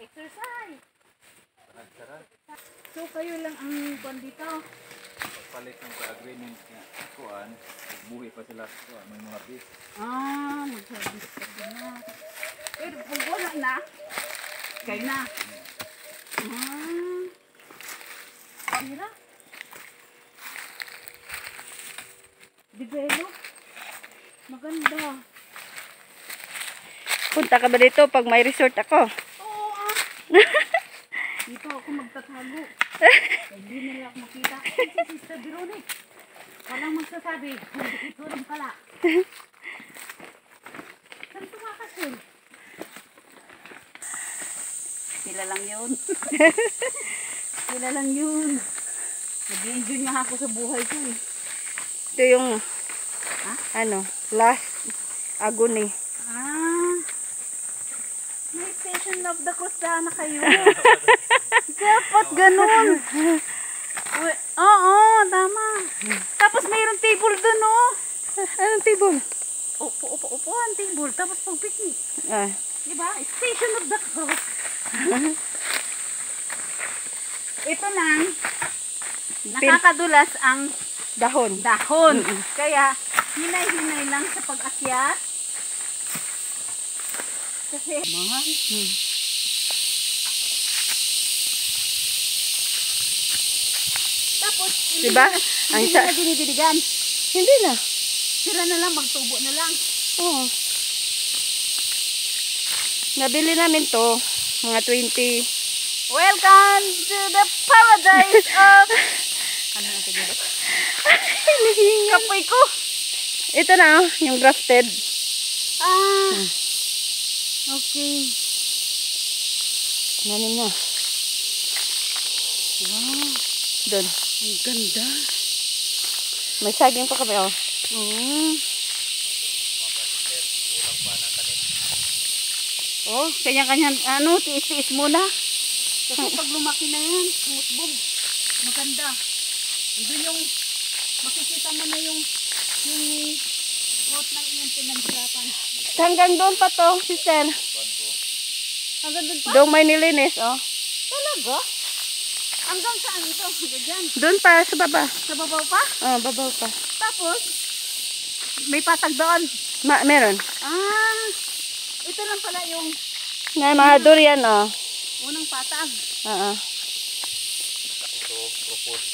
Exercise. So kayo lang ang kwan dito. Pagpalit ng ka-agreement niya, kuan, buhi pa sila, kuan, may mga bis. Ah, ka din na. Pero kung wala na, kayo na. Ah. Pira. Develop. Maganda. Punta ka ba dito pag may resort ako? Oo ah. Dito ako magtatago. Hindi nila ako makita. Si Sister Veronique. Walang magsasabi. Ito rin pala. Saan tumakas yun? Sila lang yun. Sila lang yun. Nag-enjoy nga ako sa buhay ko eh. Ito yung, Ha? ano, last agony. Ah. May station of the Costa na kayo. Dapat ganun. Oo, tama. Tapos mayroong table dun, oh. Anong table? Upo, upo, upuan, table. Tapos pag picnic. Ah, Diba? Station of the Coast. Ito lang, nakakadulas ang dahon. dahon. Kaya, hinay-hinay lang sa pag-akyat. Kasi, mahal. Tapos, hindi Diba? na, Ang hindi sa- na dinidiligan. Hindi na. Sira na lang, magtubo na lang. Oo. Nabili namin to, mga 20. Welcome to the paradise of... ano? Kapoy ko. Ito na, oh, yung grafted. Ah. Okay. Nanin na. Wow. Doon. Ang ganda. May saging pa kami, oh. Mm. Oh, kanya-kanya, ano, tiis-tiis muna. Kasi pag lumaki na yan, musbog. Maganda. Doon yung, makikita mo na yung, yung fruit ng iyong pinaghirapan. Hanggang doon pa to, sister. Hanggang doon pa? Doon may nilinis, oh. Talaga? Hanggang saan ito? Dyan. Doon pa, sa baba. Sa babaw pa? Oh, babaw pa. Tapos, may patag doon. Ma meron. Ah, ito lang pala yung Na mga durian, oh. unang patag. Oo. Ito, propose,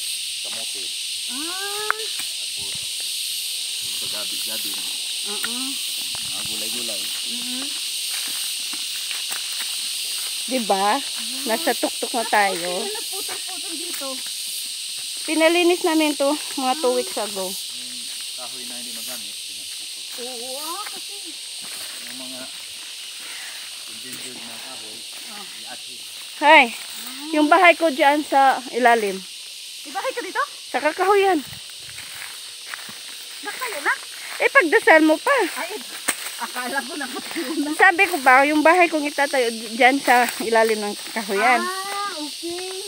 kamote, Ah, tapos, yung sa gabi-gabi, oo. mga gulay-gulay. Mhm. Diba? Nasa tuktok na tayo. Nagputol-putol dito? Pinalinis namin to mga 2 weeks ago. Yung kahoy na hindi magamit, pinapupos. Oo, ah, kasi. Yung mga endangered na kahoy, Oh. iati. Hay, yung bahay ko dyan sa ilalim. Ba ka dito? Sa kakahuyan. Nakayo na? Eh, pagdasal mo pa. Ay, akala ko nakatayo na. Sabi ko ba, yung bahay kong itatayo dyan sa ilalim ng kahuyan. Ah, okay.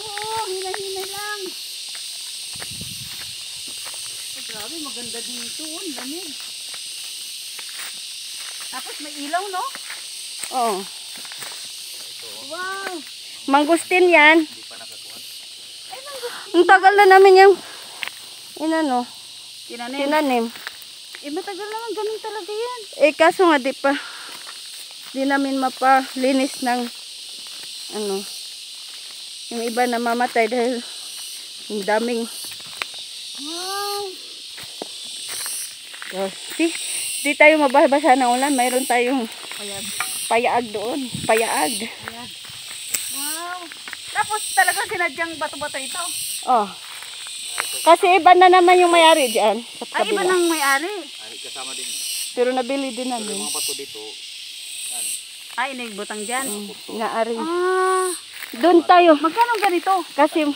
Oo, hila-hila lang. Oh, grabe, maganda dito. Oh, ang lamig. Tapos may ilaw, no? Oo. Wow. Mangustin yan. Hindi pa nakakuha. Ay, mangga. Ang tagal na namin yung inano, Tinanim. tinanim. Eh, matagal naman ganun talaga yan. Eh, kaso nga di pa, di namin mapalinis ng, ano, yung iba namamatay dahil yung daming, Wow. oh, di, di tayo mababasa ng ulan, mayroon tayong Ayan. payaag doon, payaag. Ayan. Wow. Tapos talaga sinadyang bato-bato ito. Oh. Kasi iba na naman yung mayari dyan. Sa Ay, iba nang may-ari. Ari kasama din. Pero nabili din Pero namin. yung mga dito, yan, Ay, inagbutang dyan. Mm, naari. Ah. Doon tayo. Magkano ganito? Kasi,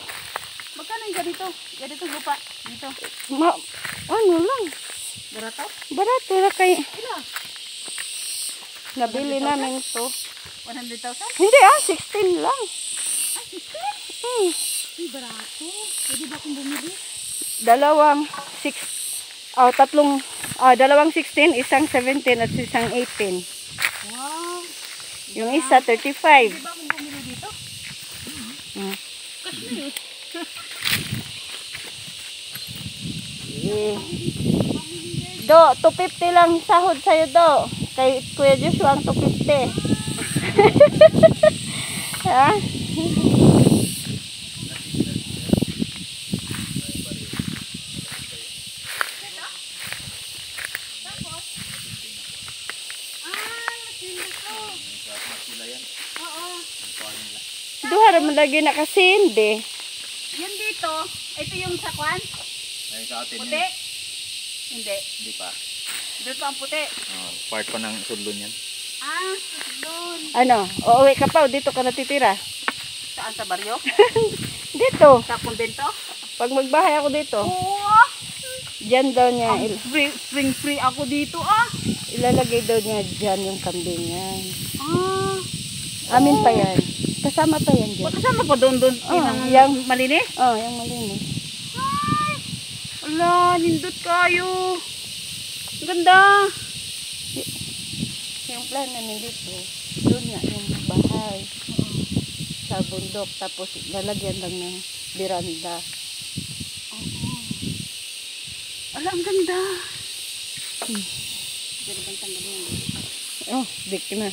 Magkano yung ganito? Ganito lupa. Dito. ma, ano lang, Barato? barato na kay, Ila? nabili namin to. 100,000? Hindi ah, 16 lang. Hmm, Uy, barato. Pwede ba akong bumili? dalawang 6, oh, tatlong, oh, dalawang 16, isang 17 at isang 18. Wow. Yung isa, 35. Pwede ba akong bumili dito? Hmm. Kasi na yun. Eh. Do, 250 lang sahod sa'yo, Do. Kay Kuya Joshua ang 250. ha? Ah, sino to? Sila yan. Oo. Ang kuha nila. Naman lagi nakasindi. Yan dito. Ito yung sakwan. Ay sa atin Puti. yan. Hindi. Hindi pa. Dito ang puti. Oh, part pa ng sudlon yan. Ah, suslon. Ano? Uuwi ka pa o dito ka natitira? Saan sa baryo? Dito. Sa kumbento? Pag magbahay ako dito, Oo. dyan daw niya, Ang free, spring free ako dito ah. ilalagay daw niya dyan yung kambing yan. Ah. Amin pa yan. Kasama pa yan dyan. Magkasama pa doon doon Oh, yung yang- malinis? Oh, yung malinis. Ay. Ala, nindot kayo. Ang ganda. Yung plan namin dito, doon nga yung bahay. Sa bundok, tapos lalagyan lang ng biranda. Ala, ang ganda. Hmm. Oh, biktima.